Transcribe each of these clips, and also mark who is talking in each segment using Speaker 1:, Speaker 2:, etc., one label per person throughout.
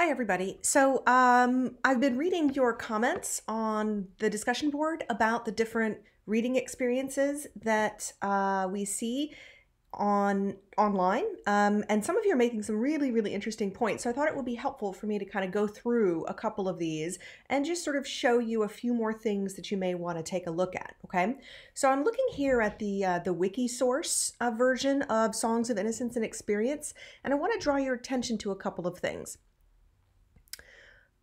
Speaker 1: Hi, everybody. So um, I've been reading your comments on the discussion board about the different reading experiences that uh, we see on online um, and some of you are making some really really interesting points so i thought it would be helpful for me to kind of go through a couple of these and just sort of show you a few more things that you may want to take a look at okay so i'm looking here at the uh, the Wikisource uh, version of songs of innocence and experience and i want to draw your attention to a couple of things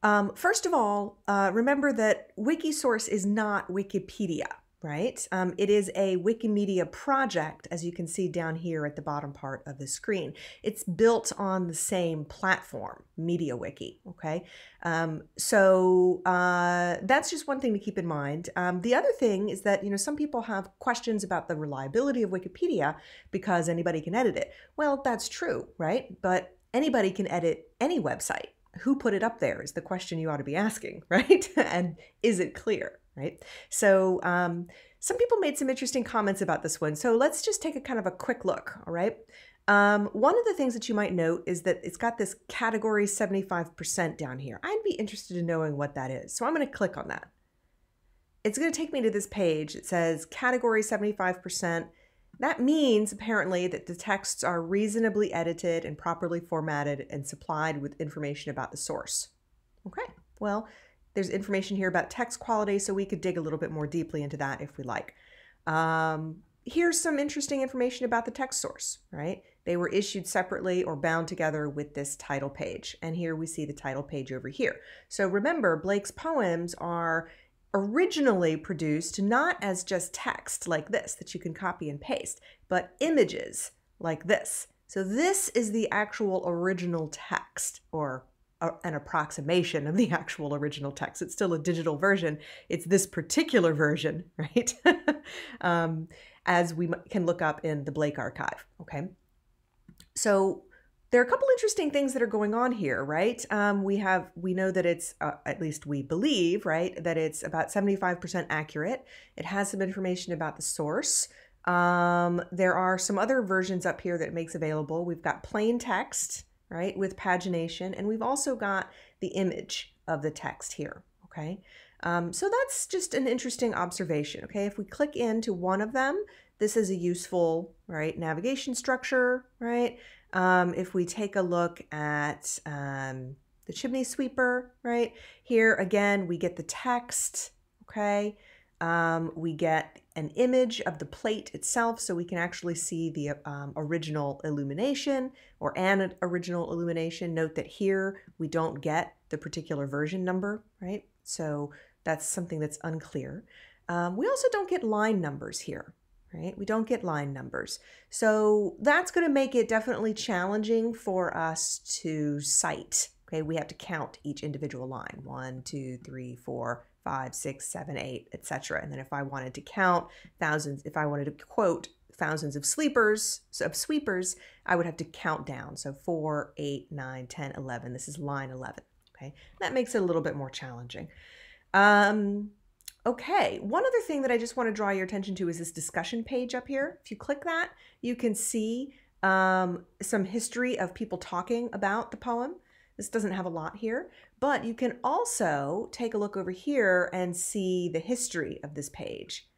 Speaker 1: um, first of all, uh, remember that Wikisource is not Wikipedia, right? Um, it is a Wikimedia project, as you can see down here at the bottom part of the screen. It's built on the same platform, MediaWiki, okay? Um, so uh, that's just one thing to keep in mind. Um, the other thing is that, you know, some people have questions about the reliability of Wikipedia because anybody can edit it. Well, that's true, right? But anybody can edit any website who put it up there is the question you ought to be asking, right? and is it clear, right? So um, some people made some interesting comments about this one. So let's just take a kind of a quick look, all right? Um, one of the things that you might note is that it's got this category 75% down here. I'd be interested in knowing what that is. So I'm going to click on that. It's going to take me to this page. It says category 75%. That means, apparently, that the texts are reasonably edited and properly formatted and supplied with information about the source. Okay, well, there's information here about text quality, so we could dig a little bit more deeply into that if we like. Um, here's some interesting information about the text source, right? They were issued separately or bound together with this title page. And here we see the title page over here. So remember, Blake's poems are originally produced not as just text like this that you can copy and paste, but images like this. So this is the actual original text or an approximation of the actual original text. It's still a digital version. It's this particular version, right? um, as we can look up in the Blake archive, okay? So there are a couple interesting things that are going on here, right? Um, we have we know that it's uh, at least we believe, right, that it's about seventy five percent accurate. It has some information about the source. Um, there are some other versions up here that it makes available. We've got plain text, right, with pagination, and we've also got the image of the text here. Okay, um, so that's just an interesting observation. Okay, if we click into one of them, this is a useful right navigation structure, right? Um, if we take a look at um, the chimney sweeper, right here again, we get the text, okay? Um, we get an image of the plate itself so we can actually see the um, original illumination or an original illumination. Note that here we don't get the particular version number, right? So that's something that's unclear. Um, we also don't get line numbers here, right? We don't get line numbers. So that's going to make it definitely challenging for us to cite. Okay, we have to count each individual line one, two, three, four, five, six, seven, eight, etc. And then if I wanted to count thousands, if I wanted to quote thousands of sleepers, of sweepers, I would have to count down. So 4, 8, 9, 10, 11. This is line 11. Okay, that makes it a little bit more challenging. Um, Okay, one other thing that I just want to draw your attention to is this discussion page up here. If you click that, you can see um, some history of people talking about the poem. This doesn't have a lot here, but you can also take a look over here and see the history of this page.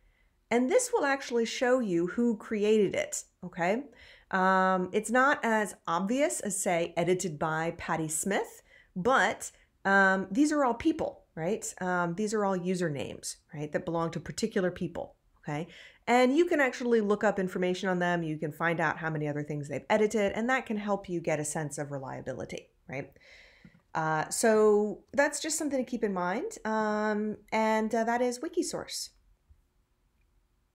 Speaker 1: And this will actually show you who created it, okay? Um, it's not as obvious as, say, edited by Patti Smith, but um, these are all people right? Um, these are all usernames, right, that belong to particular people, okay? And you can actually look up information on them. You can find out how many other things they've edited, and that can help you get a sense of reliability, right? Uh, so that's just something to keep in mind. Um, and uh, that is Wikisource.